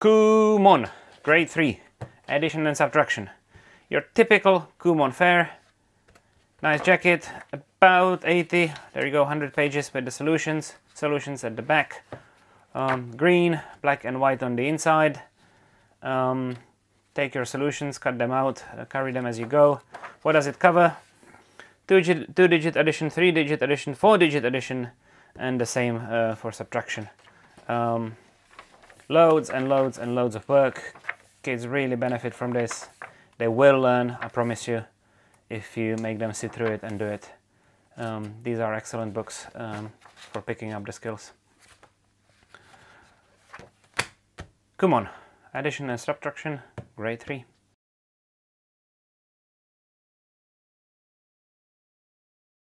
Kumon, grade 3, addition and subtraction. Your typical Kumon fare. Nice jacket, about 80, there you go, 100 pages with the solutions. Solutions at the back. Um, green, black and white on the inside. Um, take your solutions, cut them out, uh, carry them as you go. What does it cover? Two digit, two digit addition, three digit addition, four digit addition, and the same uh, for subtraction. Um, loads and loads and loads of work. Kids really benefit from this. They will learn, I promise you, if you make them sit through it and do it. Um, these are excellent books um, for picking up the skills. Kumon, addition and subtraction, grade 3.